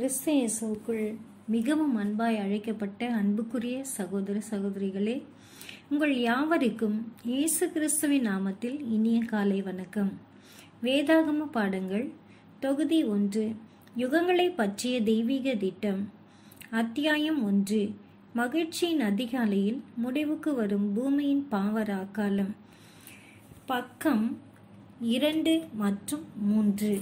கிறிஸ்து இயேசுவுக்குள் மிகவும் அன்பாய் அழைக்கப்பட்ட அன்புக்குரிய சகோதர சகோதரிகளே உங்கள் யாவருக்கும் இயேசு கிறிஸ்துவின் நாமத்தில் இனிய காலை வணக்கம். வேதாகம பாடங்கள் தொகுதி ஒன்று யுகங்களை பற்றிய தெய்வீக திட்டம். அத்தியாயம் ஒன்று மகிழ்ச்சியின் அதிகாலையில் முடிவுக்கு வரும் பூமியின் பாவராக்காலம் பக்கம் இரண்டு மற்றும் மூன்று.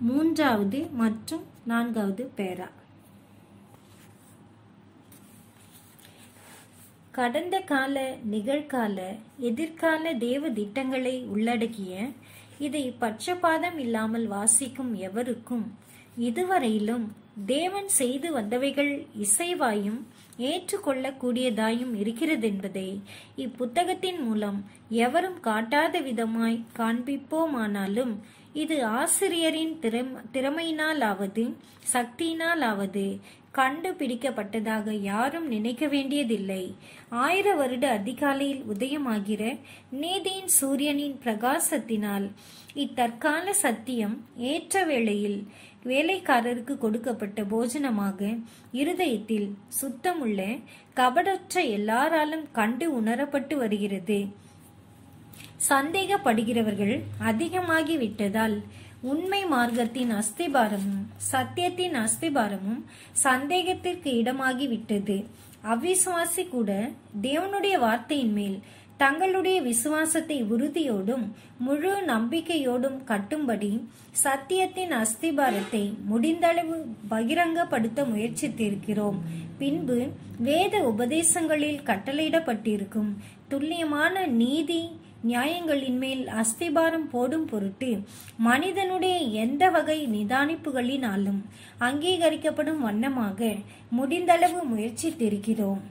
மூன்றாவது மற்றும் நான்காவது பேரா. கடந்த கால நிகழ்கால எதிர்கால தேவ திட்டங்களை உள்ளடக்கிய இதை பட்சபாதம் இல்லாமல் வாசிக்கும் எவருக்கும் இதுவரையிலும் தேவன் செய்து வந்தவைகள் இசைவாயும் ஏற்றுக்கொள்ளக்கூடியதாயும் இருக்கிறதென்பதை. இப்புத்தகத்தின் மூலம் எவரும் காட்டாத விதமாய் காண்பிப்போமானாலும் இது ஆசிரியரின் திறமையினாலாவது சக்தியினாலாவது கண்டுபிடிக்கப்பட்டதாக யாரும் நினைக்க வேண்டியதில்லை. ஆயிர வருட அதிகாலையில் உதயமாகிற நீதியின் சூரியனின் பிரகாசத்தினால் இத்தற்கால சத்தியம் ஏற்ற வேளையில் வேலைக்காரருக்கு செய்யப்பட்ட போஜனமாக இருதயத்தில் சுத்தமுள்ள கபடற்ற எல்லாராலும் கண்டு உணரப்பட்டு வருகிறது. சந்தேகப்படுகிறவர்கள் அதிகமாகி விட்டதால் உண்மை மார்க்கத்தின் அஸ்திபாரமும் சத்தியத்தின் அஸ்திபாரமும் சந்தேகத்திற்கு இடமாகிவிட்டது. அவிசுவாசி கூட தேவனுடைய வார்த்தையின் மேல் தங்களுடைய விசுவாசத்தை உறுதியோடும் முழு நம்பிக்கையோடும் கட்டும்படி சத்தியத்தின் அஸ்திபாரத்தை முடிந்தளவு பகிரங்கப்படுத்த முயற்சித்திருக்கிறோம். பின்பு வேத உபதேசங்களில் கட்டளையிடப்பட்டிருக்கும் துல்லியமான நீதி நியாயங்களின் மேல் அஸ்திபாரம் போடும் பொருட்டு மனிதனுடைய எந்த வகை நிதானிப்புகளினாலும் அங்கீகரிக்கப்படும் வண்ணமாக முடிந்தளவு முயற்சித்திருக்கிறோம்.